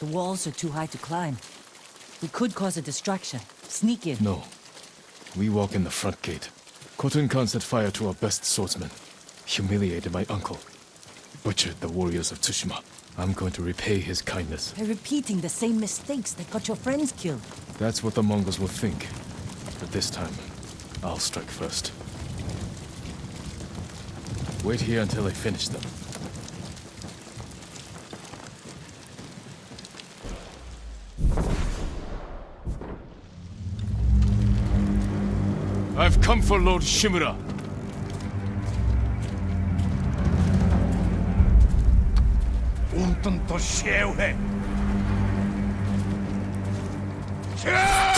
The walls are too high to climb. We could cause a distraction. Sneak in. No. We walk in the front gate. Khotun Khan set fire to our best swordsman. Humiliated my uncle. Butchered the warriors of Tsushima. I'm going to repay his kindness. By repeating the same mistakes that got your friends killed. That's what the Mongols will think. But this time, I'll strike first. Wait here until I finish them. I've come for Lord Shimura. Unten to siłę! You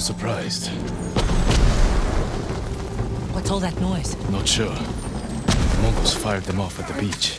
Sound surprised. What's all that noise? Not sure. The Mongols fired them off at the beach.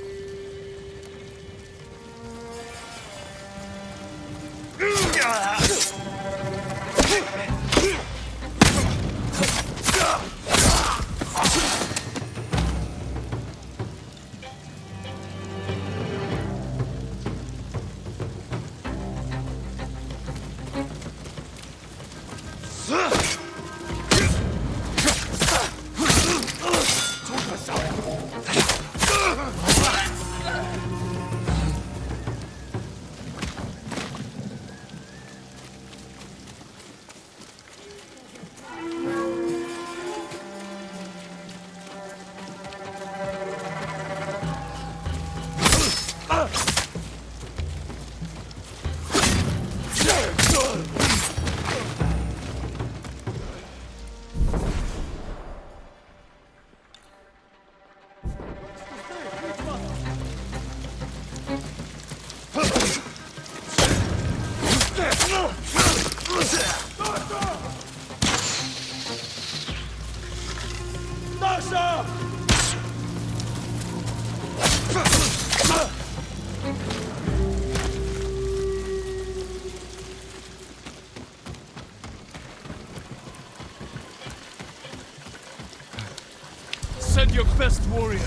Send your best warrior.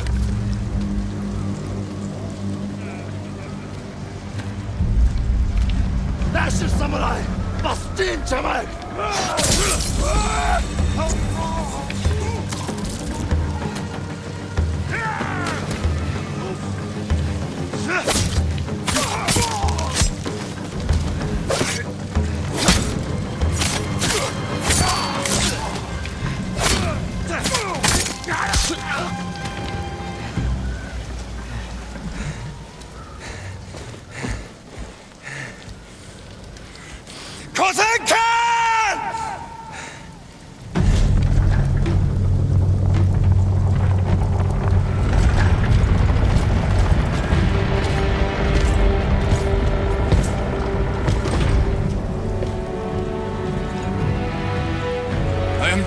Nasze samurai! Bastinčamek! Kotenkan!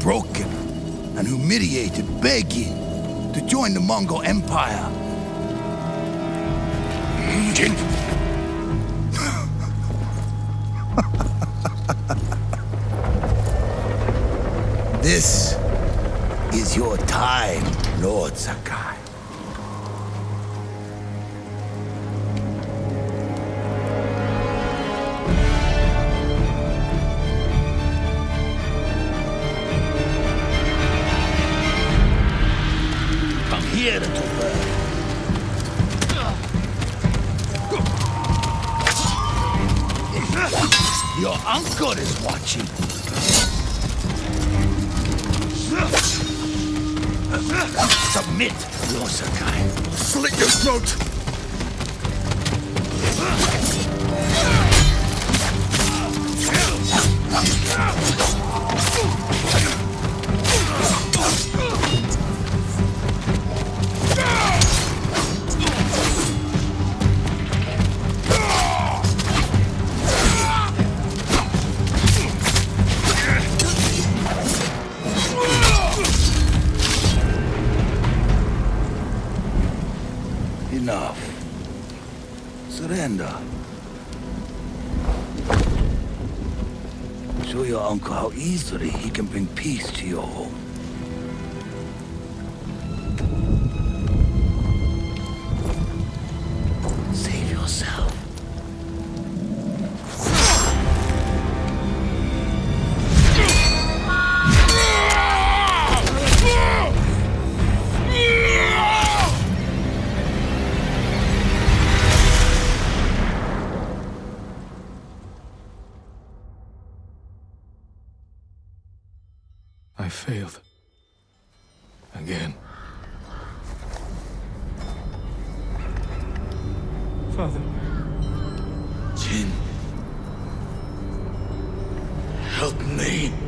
broken and humiliated, begging to join the Mongol Empire. Jin. this is your time, Lord Sakai. Your uncle is watching. Submit, Lord Sakai. Slit your throat! Show your uncle how easily he can bring peace to your home. Help me.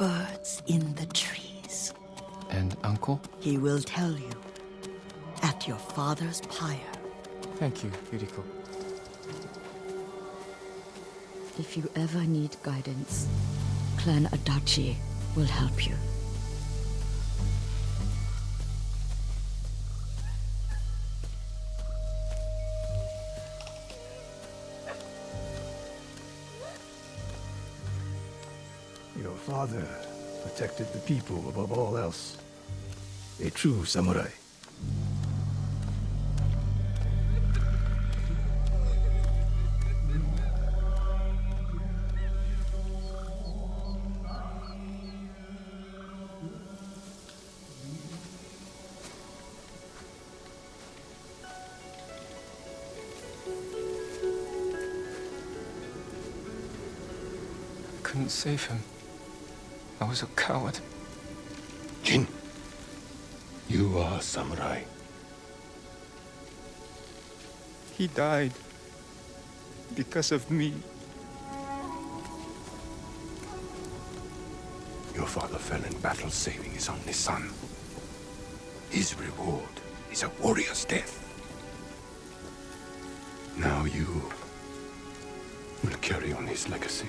birds in the trees. And Uncle? He will tell you at your father's pyre. Thank you, Yuriko. If you ever need guidance, Clan Adachi will help you. Your father protected the people above all else. A true samurai. Couldn't save him. I was a coward. Jin, you are a samurai. he died because of me. Your father fell in battle saving his only son. His reward is a warrior's death. Now you will carry on his legacy.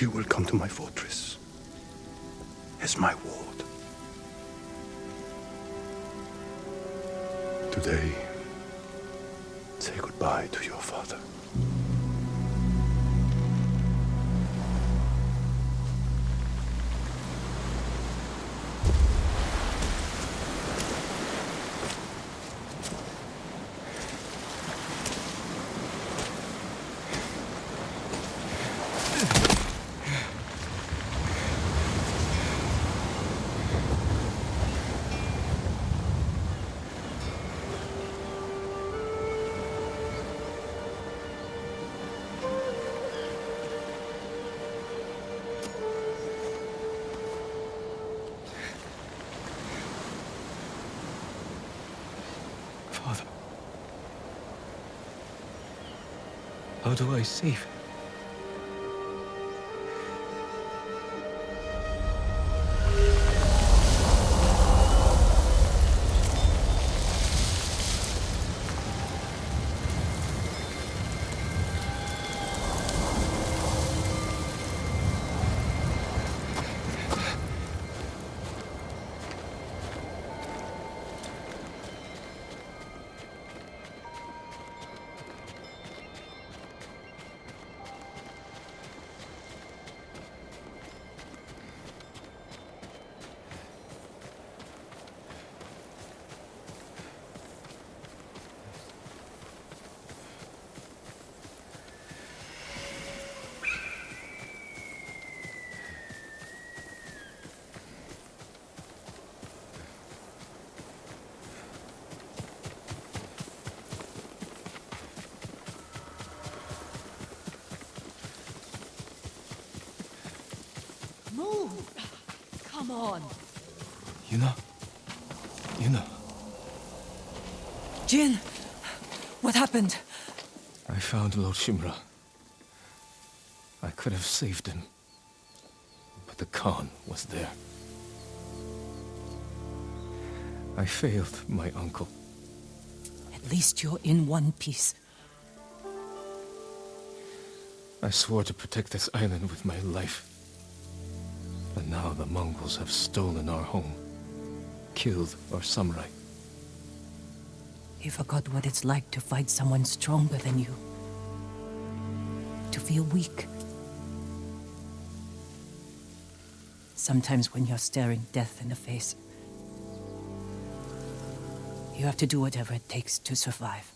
You will come to my fortress as my ward. Today, say goodbye to your father. How do I save Move! Come on. Yuna? Yuna? Jin! What happened? I found Lord Shimura. I could have saved him. But the Khan was there. I failed my uncle. At least you're in one piece. I swore to protect this island with my life. And now the Mongols have stolen our home. Killed our samurai. You forgot what it's like to fight someone stronger than you. To feel weak. Sometimes when you're staring death in the face, you have to do whatever it takes to survive.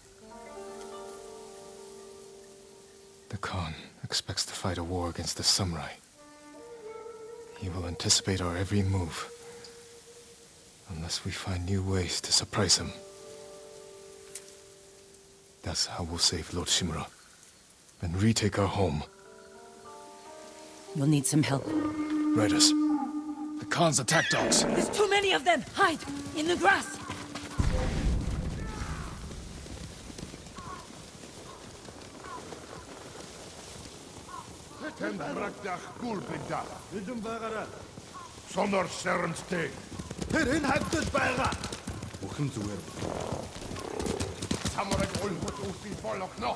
The Khan expects to fight a war against the samurai. He will anticipate our every move. Unless we find new ways to surprise him. That's how we'll save Lord Shimura. And retake our home. You'll need some help. Riders. The Khan's attack dogs. There's too many of them! Hide! In the grass! Ten brak dach gulpinta. Бидэн байгаараа. Сонор шарнстэй. Тэр энэ хавтал байгаа. Бүхэн зүгээр. Самураг уулбот уусны болохно.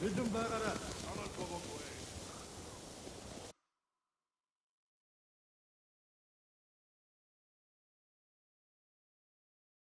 Бидэн байгаараа.